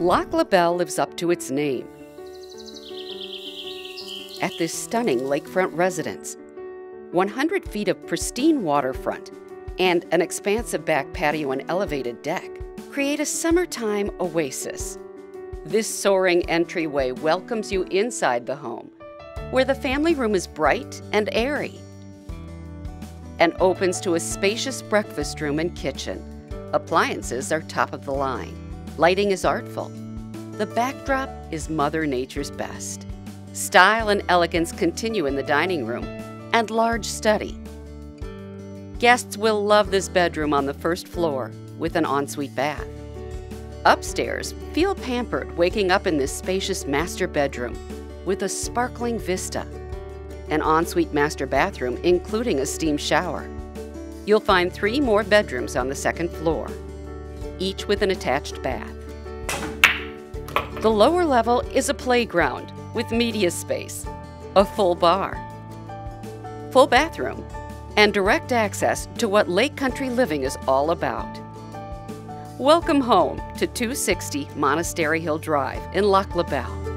Lac La Belle lives up to its name. At this stunning lakefront residence, 100 feet of pristine waterfront and an expansive back patio and elevated deck create a summertime oasis. This soaring entryway welcomes you inside the home, where the family room is bright and airy and opens to a spacious breakfast room and kitchen. Appliances are top of the line. Lighting is artful. The backdrop is Mother Nature's best. Style and elegance continue in the dining room and large study. Guests will love this bedroom on the first floor with an ensuite bath. Upstairs, feel pampered waking up in this spacious master bedroom with a sparkling vista, an ensuite master bathroom including a steam shower. You'll find three more bedrooms on the second floor, each with an attached bath. The lower level is a playground with media space, a full bar, full bathroom, and direct access to what Lake Country living is all about. Welcome home to 260 Monastery Hill Drive in Lac La Belle.